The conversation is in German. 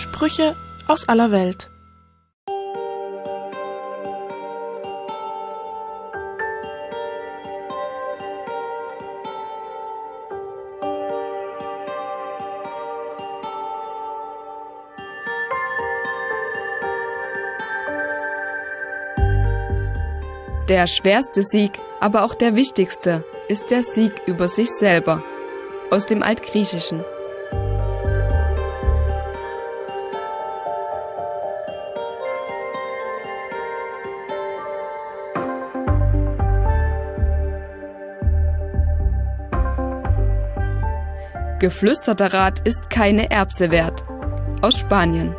Sprüche aus aller Welt. Der schwerste Sieg, aber auch der wichtigste, ist der Sieg über sich selber. Aus dem Altgriechischen. Geflüsterter Rat ist keine Erbse wert. Aus Spanien.